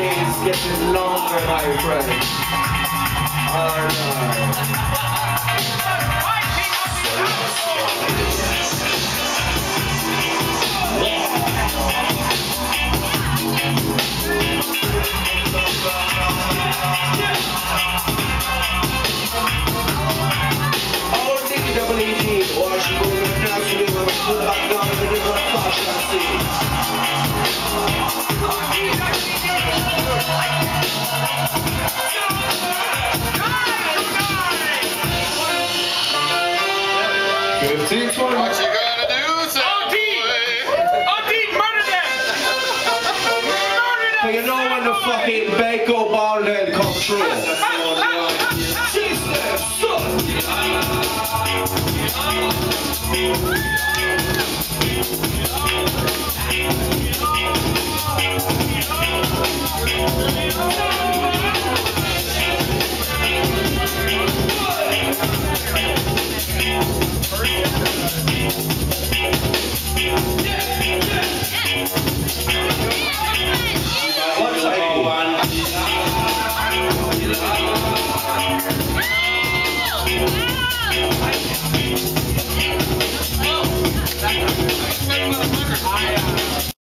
days getting longer, my friend. Alright. Double E or she go to 15, 20. What you gonna do. OD! OD, murder them! murder them! You know when the fucking Baco ball then come true. Jesus! I, uh,